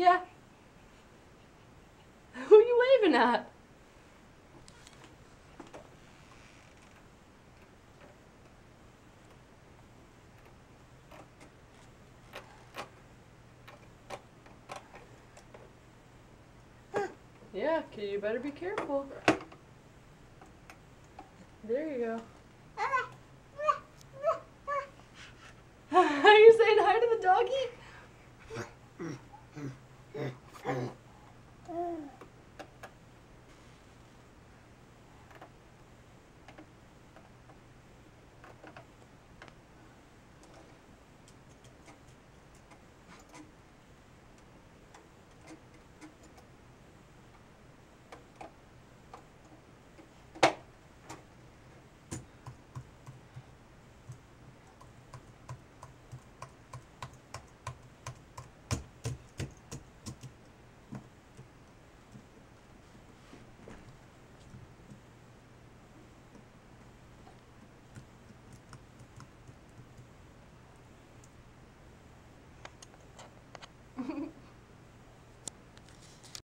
Yeah. Who are you waving at? Yeah, okay, you better be careful. There you go. Are you saying hi to the doggy? Mm-hmm.